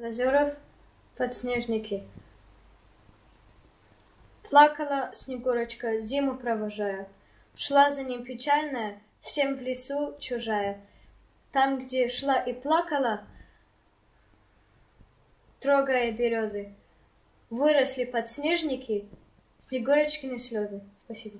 Лазуров подснежники. Плакала Снегурочка, зиму провожая. Шла за ним печальная, всем в лесу чужая. Там, где шла и плакала, трогая березы, выросли подснежники, Снегурочкины слезы. Спасибо.